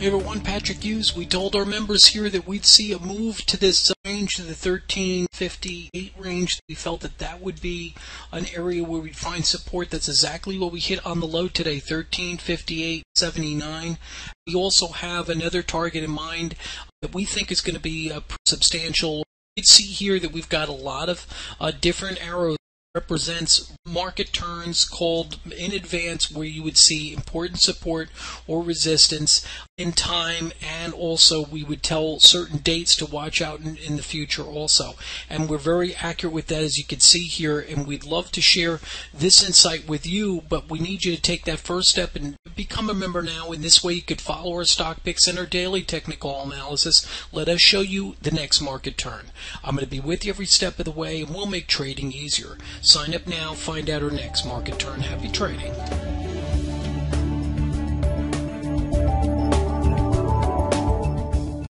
Everyone, Patrick Hughes. We told our members here that we'd see a move to this range to the 1358 range. We felt that that would be an area where we'd find support. That's exactly what we hit on the low today, 1358.79. We also have another target in mind that we think is going to be a substantial. You can see here that we've got a lot of uh, different arrows represents market turns called in advance where you would see important support or resistance in time and also we would tell certain dates to watch out in, in, the future also. And we're very accurate with that as you can see here and we'd love to share this insight with you but we need you to take that first step and become a member now in this way you could follow our stock picks and our daily technical analysis. Let us show you the next market turn. I'm going to be with you every step of the way and we'll make trading easier. Sign up now find out our next market turn. Happy trading